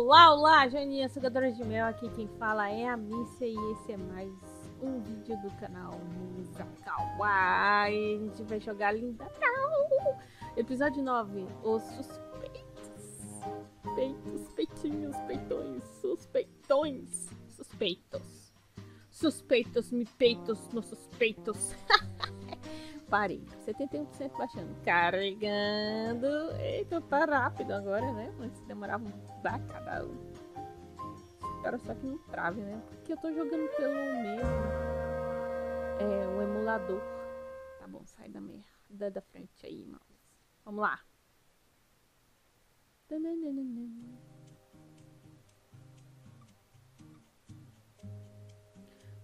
Olá, olá, Joaninha, sugadora de mel. Aqui quem fala é a Missa e esse é mais um vídeo do canal Musa Kawaii. A gente vai jogar Linda Não! Episódio 9, Os Suspeitos. Peitos, peitinhos, peitões, suspeitões, suspeitos. Suspeitos, me peitos nos suspeitos. Parei. 71% baixando. Carregando. Eita, tá rápido agora, né? Antes demorava um um. Espero só que não trave, né? Porque eu tô jogando pelo meu. É, o emulador. Tá bom, sai da merda da frente aí, irmãos. Vamos lá.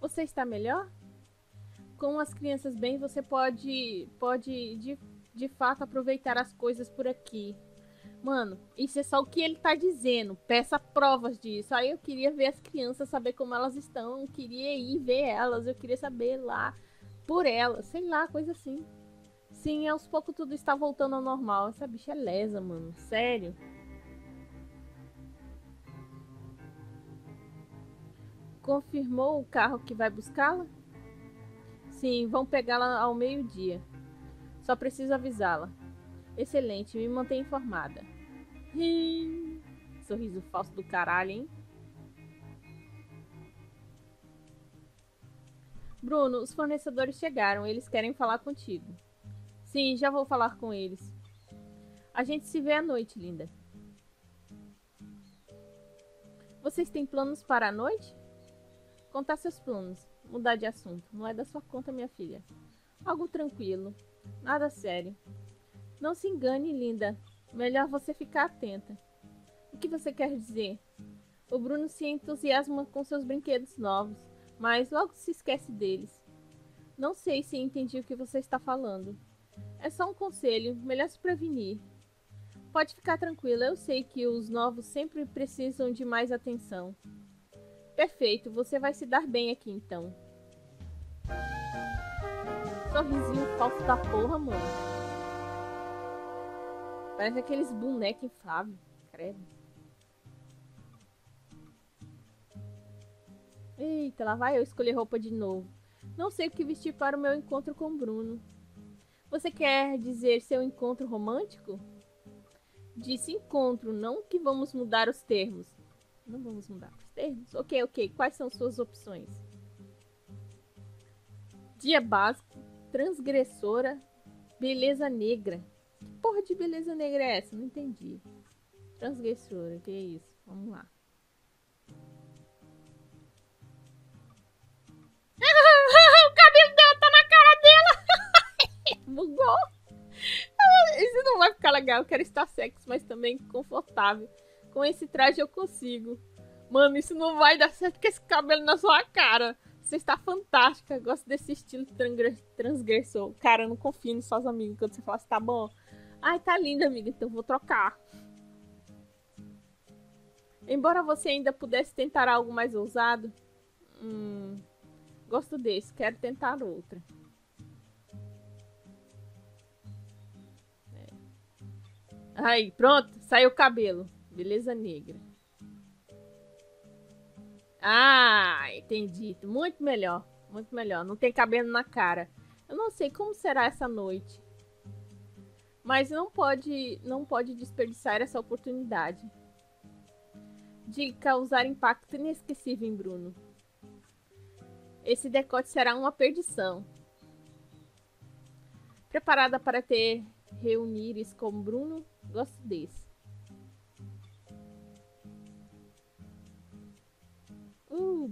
Você está melhor? Com as crianças bem, você pode, pode de, de fato aproveitar as coisas por aqui. Mano, isso é só o que ele tá dizendo. Peça provas disso. Aí eu queria ver as crianças, saber como elas estão. Eu queria ir ver elas. Eu queria saber lá por elas. Sei lá, coisa assim. Sim, aos poucos tudo está voltando ao normal. Essa bicha é lesa, mano. Sério. Confirmou o carro que vai buscá-la? Sim, vão pegá-la ao meio-dia. Só preciso avisá-la. Excelente, me mantém informada. Sorriso falso do caralho, hein? Bruno, os fornecedores chegaram. Eles querem falar contigo. Sim, já vou falar com eles. A gente se vê à noite, linda. Vocês têm planos para a noite? Contar seus planos mudar de assunto. Não é da sua conta, minha filha. Algo tranquilo. Nada sério. Não se engane, linda. Melhor você ficar atenta. O que você quer dizer? O Bruno se entusiasma com seus brinquedos novos, mas logo se esquece deles. Não sei se entendi o que você está falando. É só um conselho, melhor se prevenir. Pode ficar tranquila, eu sei que os novos sempre precisam de mais atenção. Perfeito, você vai se dar bem aqui então. Sorrisinho falso da porra, mano. Parece aqueles bonecos infláveis. Credo. Eita, lá vai eu escolher roupa de novo. Não sei o que vestir para o meu encontro com Bruno. Você quer dizer seu encontro romântico? Disse encontro, não que vamos mudar os termos. Não vamos mudar os termos? Ok, ok. Quais são suas opções? Dia básico, transgressora, beleza negra. Que porra de beleza negra é essa? Não entendi. Transgressora, que é isso? Vamos lá. o cabelo dela tá na cara dela. Bugou. Isso não vai ficar legal. Eu quero estar sexy, mas também confortável. Com esse traje eu consigo. Mano, isso não vai dar certo com esse cabelo na sua cara. Você está fantástica. Gosto desse estilo transgressor. Cara, eu não confio nos seus amigos quando você fala assim, tá bom. Ai, tá linda, amiga, então vou trocar. Embora você ainda pudesse tentar algo mais ousado, hum, gosto desse, quero tentar outra. É. Aí, pronto, saiu o cabelo. Beleza negra. Ah, entendi. Muito melhor. Muito melhor. Não tem cabelo na cara. Eu não sei como será essa noite. Mas não pode, não pode desperdiçar essa oportunidade de causar impacto inesquecível em Bruno. Esse decote será uma perdição. Preparada para ter reunires com Bruno? Gosto desse.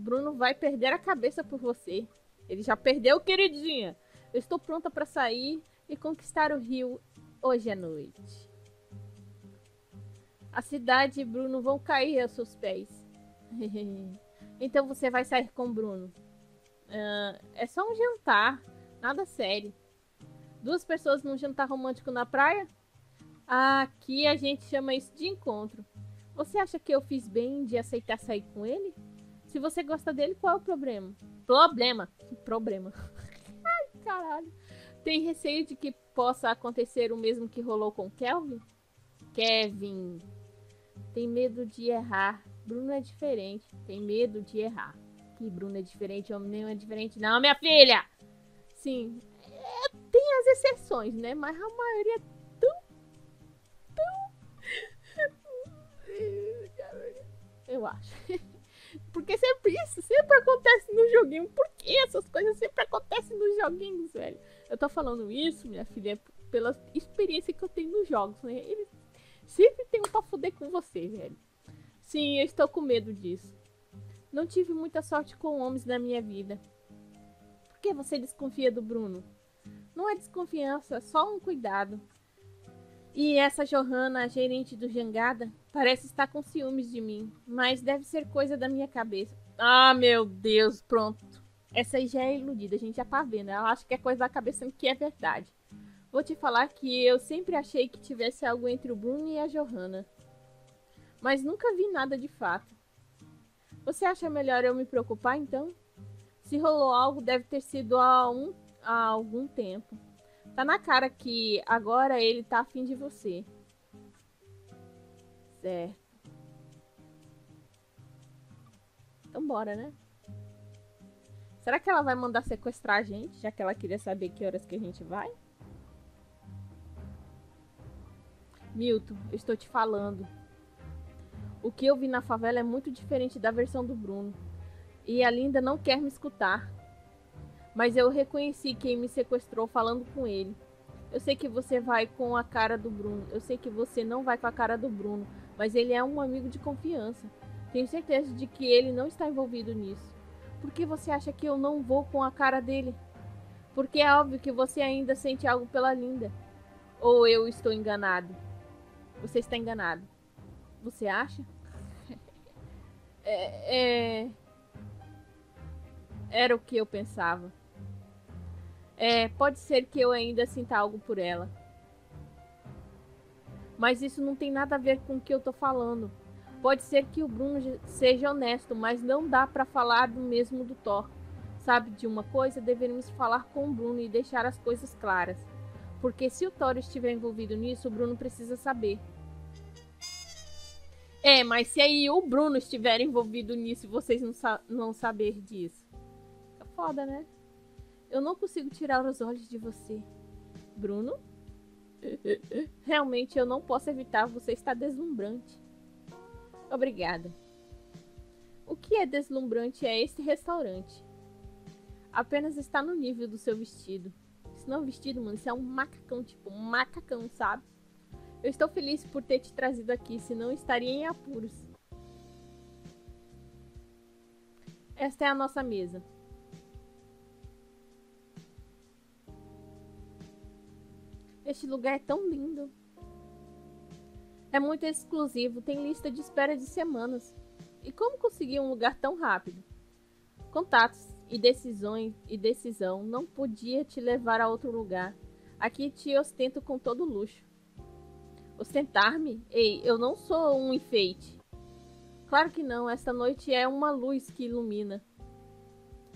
Bruno vai perder a cabeça por você. Ele já perdeu, queridinha. Eu estou pronta para sair e conquistar o rio hoje à noite. A cidade e Bruno vão cair aos seus pés. então você vai sair com Bruno. Uh, é só um jantar, nada sério. Duas pessoas num jantar romântico na praia? Aqui a gente chama isso de encontro. Você acha que eu fiz bem de aceitar sair com ele? Se você gosta dele, qual é o problema? Problema. Problema. Ai, caralho. Tem receio de que possa acontecer o mesmo que rolou com Kelvin? Kevin. Tem medo de errar. Bruno é diferente. Tem medo de errar. Que Bruno é diferente, homem nenhum é diferente. Não, minha filha! Sim, é, tem as exceções, né? Mas a maioria é tão. tão. Eu acho. Porque sempre isso, sempre acontece no joguinho. Por que essas coisas sempre acontecem nos joguinhos, velho? Eu tô falando isso, minha filha, pela experiência que eu tenho nos jogos, né? Eles sempre tem um pra fuder com você, velho. Sim, eu estou com medo disso. Não tive muita sorte com homens na minha vida. Por que você desconfia do Bruno? Não é desconfiança, só um cuidado. E essa Johanna, a gerente do Jangada, parece estar com ciúmes de mim, mas deve ser coisa da minha cabeça. Ah, meu Deus, pronto. Essa aí já é iludida, a gente já tá vendo. Ela acha que é coisa da cabeça que é verdade. Vou te falar que eu sempre achei que tivesse algo entre o Bruno e a Johanna. Mas nunca vi nada de fato. Você acha melhor eu me preocupar então? Se rolou algo, deve ter sido há, um, há algum tempo. Tá na cara que agora ele tá afim de você. Certo. Então bora, né? Será que ela vai mandar sequestrar a gente, já que ela queria saber que horas que a gente vai? Milton, eu estou te falando. O que eu vi na favela é muito diferente da versão do Bruno. E a Linda não quer me escutar. Mas eu reconheci quem me sequestrou falando com ele. Eu sei que você vai com a cara do Bruno. Eu sei que você não vai com a cara do Bruno. Mas ele é um amigo de confiança. Tenho certeza de que ele não está envolvido nisso. Por que você acha que eu não vou com a cara dele? Porque é óbvio que você ainda sente algo pela Linda. Ou eu estou enganado? Você está enganado. Você acha? é, é... Era o que eu pensava. É, pode ser que eu ainda sinta algo por ela. Mas isso não tem nada a ver com o que eu tô falando. Pode ser que o Bruno seja honesto, mas não dá para falar do mesmo do Thor. Sabe de uma coisa? Deveríamos falar com o Bruno e deixar as coisas claras. Porque se o Thor estiver envolvido nisso, o Bruno precisa saber. É, mas se aí o Bruno estiver envolvido nisso e vocês não, sa não saber disso. É foda, né? Eu não consigo tirar os olhos de você. Bruno? Realmente eu não posso evitar, você está deslumbrante. Obrigada. O que é deslumbrante é esse restaurante. Apenas está no nível do seu vestido. Isso não é um vestido, mano. Isso é um macacão, tipo, um macacão, sabe? Eu estou feliz por ter te trazido aqui, senão estaria em apuros. Esta é a nossa mesa. Este lugar é tão lindo. É muito exclusivo, tem lista de espera de semanas. E como conseguir um lugar tão rápido? Contatos e decisões e decisão não podia te levar a outro lugar. Aqui te ostento com todo luxo. Ostentar-me? Ei, eu não sou um enfeite. Claro que não, esta noite é uma luz que ilumina.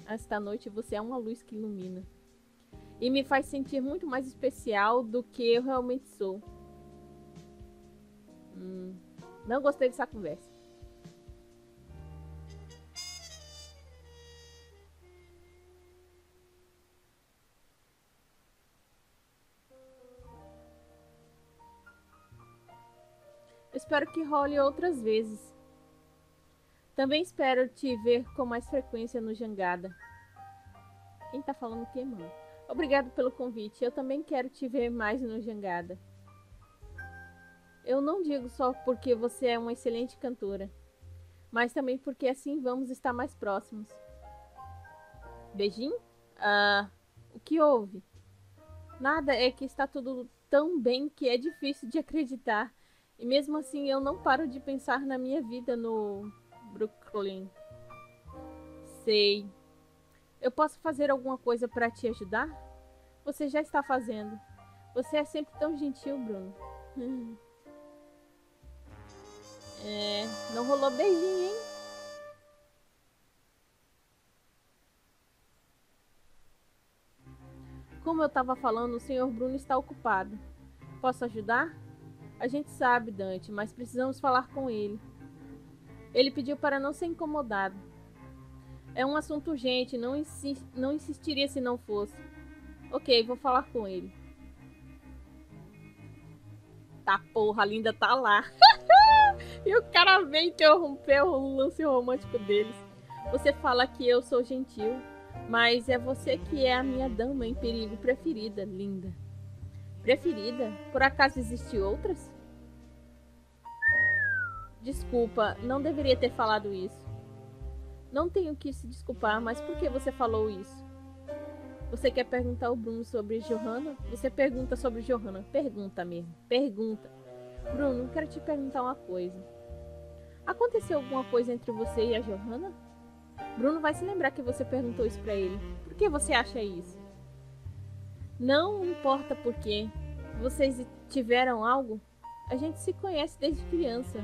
Esta noite você é uma luz que ilumina e me faz sentir muito mais especial do que eu realmente sou. Hum, não gostei dessa conversa. Espero que role outras vezes. Também espero te ver com mais frequência no Jangada. Quem tá falando que, mano? Obrigado pelo convite. Eu também quero te ver mais no Jangada. Eu não digo só porque você é uma excelente cantora, mas também porque assim vamos estar mais próximos. Beijinho? Ah, o que houve? Nada, é que está tudo tão bem que é difícil de acreditar. E mesmo assim eu não paro de pensar na minha vida no Brooklyn. Sei. Eu posso fazer alguma coisa para te ajudar? Você já está fazendo. Você é sempre tão gentil, Bruno. É, não rolou beijinho, hein? Como eu estava falando, o senhor Bruno está ocupado. Posso ajudar? A gente sabe, Dante, mas precisamos falar com ele. Ele pediu para não ser incomodado. É um assunto urgente, não, insi não insistiria se não fosse. Ok, vou falar com ele. Tá porra, a Linda tá lá. e o cara vem interromper o lance romântico deles. Você fala que eu sou gentil, mas é você que é a minha dama em perigo preferida, Linda. Preferida? Por acaso existe outras? Desculpa, não deveria ter falado isso. Não tenho que se desculpar, mas por que você falou isso? Você quer perguntar ao Bruno sobre Johanna? Você pergunta sobre Johanna. Pergunta mesmo. Pergunta. Bruno, quero te perguntar uma coisa. Aconteceu alguma coisa entre você e a Johanna? Bruno vai se lembrar que você perguntou isso para ele. Por que você acha isso? Não importa por quê. Vocês tiveram algo? A gente se conhece desde criança.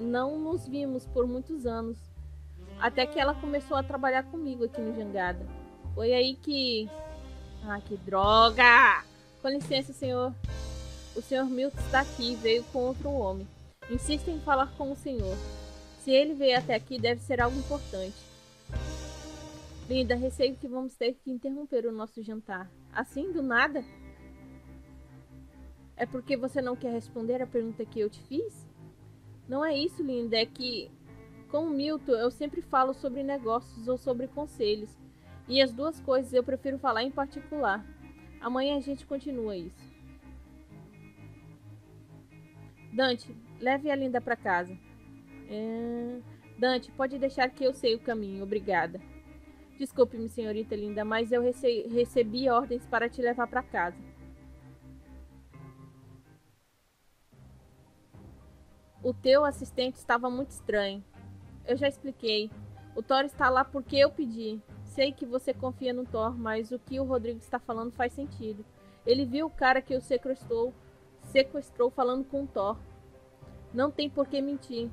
Não nos vimos por muitos anos. Até que ela começou a trabalhar comigo aqui no Jangada. Foi aí que. Ah, que droga! Com licença, senhor. O senhor Milton está aqui, veio com outro homem. Insisto em falar com o senhor. Se ele veio até aqui, deve ser algo importante. Linda, receio que vamos ter que interromper o nosso jantar. Assim, do nada? É porque você não quer responder a pergunta que eu te fiz? Não é isso, Linda. É que com o Milton eu sempre falo sobre negócios ou sobre conselhos. E as duas coisas eu prefiro falar em particular. Amanhã a gente continua isso. Dante, leve a Linda para casa. É... Dante, pode deixar que eu sei o caminho. Obrigada. Desculpe-me, senhorita linda, mas eu rece recebi ordens para te levar para casa. O teu assistente estava muito estranho. Eu já expliquei. O Thor está lá porque eu pedi. Sei que você confia no Thor, mas o que o Rodrigo está falando faz sentido. Ele viu o cara que o sequestrou, sequestrou falando com o Thor. Não tem por que mentir.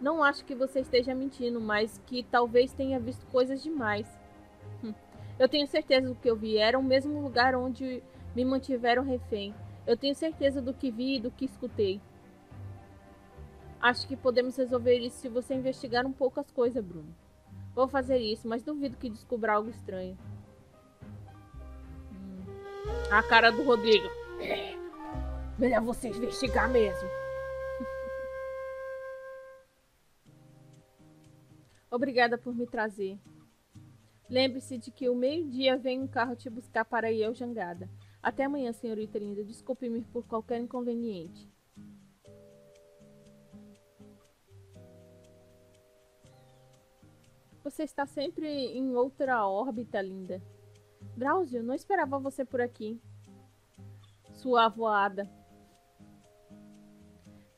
Não acho que você esteja mentindo, mas que talvez tenha visto coisas demais. Hum. Eu tenho certeza do que eu vi. Era o mesmo lugar onde me mantiveram refém. Eu tenho certeza do que vi e do que escutei. Acho que podemos resolver isso se você investigar um pouco as coisas, Bruno. Vou fazer isso, mas duvido que descubra algo estranho. Hum. A cara do Rodrigo. É. Melhor você investigar mesmo. Obrigada por me trazer. Lembre-se de que o meio-dia vem um carro te buscar para ir ao Jangada. Até amanhã, senhorita linda. Desculpe-me por qualquer inconveniente. Você está sempre em outra órbita, linda. Drauzio, não esperava você por aqui. Sua avoada.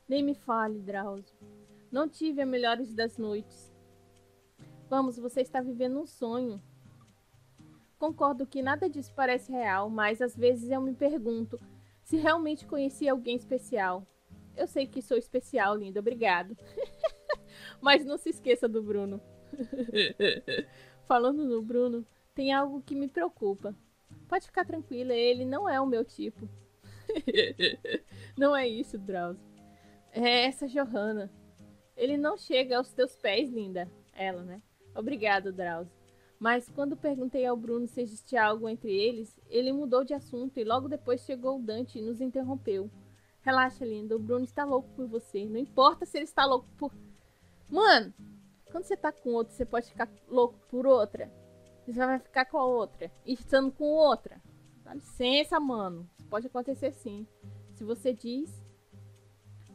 Nem me fale, Drauzio. Não tive a melhores das noites. Vamos, você está vivendo um sonho. Concordo que nada disso parece real, mas às vezes eu me pergunto se realmente conheci alguém especial. Eu sei que sou especial, linda, obrigado. mas não se esqueça do Bruno. Falando no Bruno, tem algo que me preocupa. Pode ficar tranquila, ele não é o meu tipo. não é isso, Drauzio. É essa Johanna. Ele não chega aos teus pés, linda. Ela, né? Obrigado, Drauzio. Mas quando perguntei ao Bruno se existia algo entre eles, ele mudou de assunto e logo depois chegou o Dante e nos interrompeu. Relaxa, linda, o Bruno está louco por você. Não importa se ele está louco por. Mano, quando você tá com outro, você pode ficar louco por outra. Você vai ficar com a outra. E estando com outra. Dá licença, mano. Isso pode acontecer sim. Se você diz.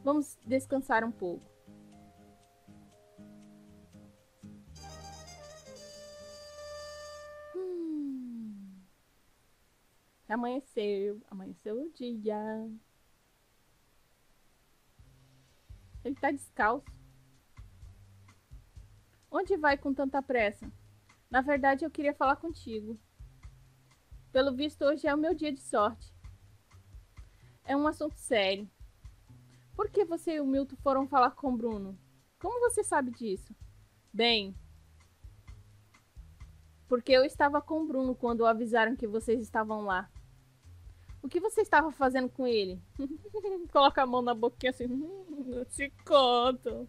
Vamos descansar um pouco. Amanheceu, amanheceu o dia. Ele tá descalço. Onde vai com tanta pressa? Na verdade, eu queria falar contigo. Pelo visto, hoje é o meu dia de sorte. É um assunto sério. Por que você e o Milton foram falar com o Bruno? Como você sabe disso? Bem, porque eu estava com o Bruno quando avisaram que vocês estavam lá. O que você estava fazendo com ele? Coloca a mão na boquinha assim. Não te conto.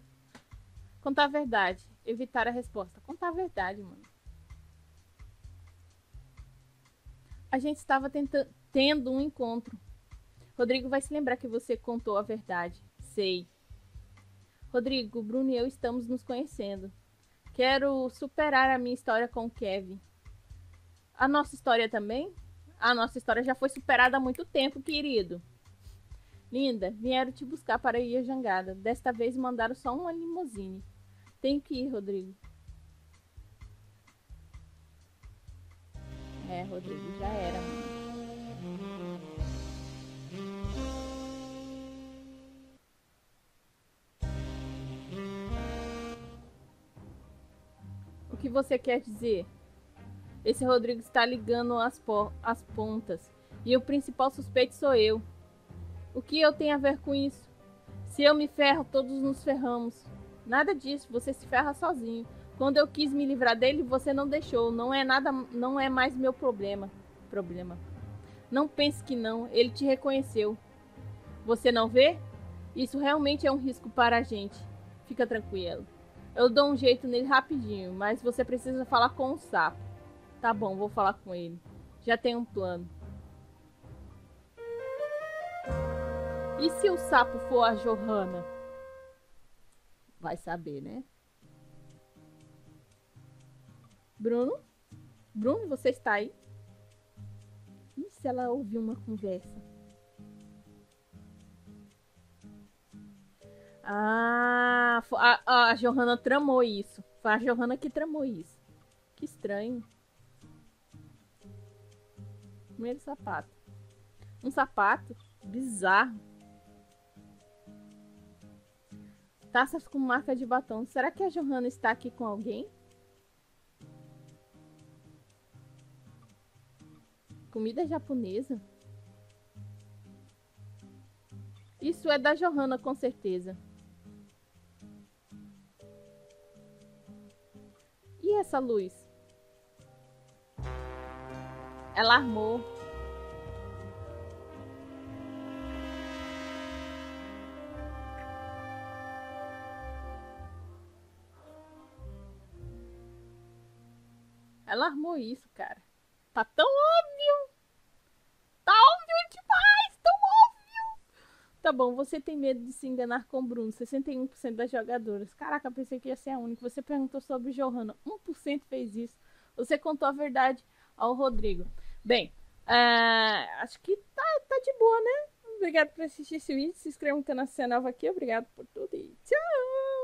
Contar a verdade. Evitar a resposta. Contar a verdade, mano. A gente estava tentando, tendo um encontro. Rodrigo vai se lembrar que você contou a verdade. Sei. Rodrigo, Bruno e eu estamos nos conhecendo. Quero superar a minha história com o Kevin. A nossa história também? A nossa história já foi superada há muito tempo, querido. Linda, vieram te buscar para ir a jangada. Desta vez mandaram só uma limusine. Tenho que ir, Rodrigo. É, Rodrigo, já era. O que você quer dizer? Esse Rodrigo está ligando as, as pontas. E o principal suspeito sou eu. O que eu tenho a ver com isso? Se eu me ferro, todos nos ferramos. Nada disso, você se ferra sozinho. Quando eu quis me livrar dele, você não deixou. Não é nada, não é mais meu problema. Problema. Não pense que não, ele te reconheceu. Você não vê? Isso realmente é um risco para a gente. Fica tranquilo. Eu dou um jeito nele rapidinho, mas você precisa falar com o sapo. Tá bom, vou falar com ele. Já tem um plano. E se o sapo for a Johanna? Vai saber, né? Bruno? Bruno, você está aí? E se ela ouvir uma conversa? Ah, a, a Johanna tramou isso. Foi a Johanna que tramou isso. Que estranho. Primeiro sapato. Um sapato bizarro. Taças com marca de batom. Será que a Johanna está aqui com alguém? Comida japonesa? Isso é da Johanna, com certeza. E essa luz? Ela armou. Ela armou isso, cara. Tá tão óbvio. Tá óbvio demais, tão óbvio. Tá bom, você tem medo de se enganar com o Bruno. 61% das jogadoras. Caraca, pensei que ia ser a única. Você perguntou sobre Johanna. 1% fez isso. Você contou a verdade ao Rodrigo. Bem, uh, acho que tá, tá de boa, né? Obrigado por assistir esse vídeo. Se inscreva no canal se é novo aqui. Obrigado por tudo e tchau!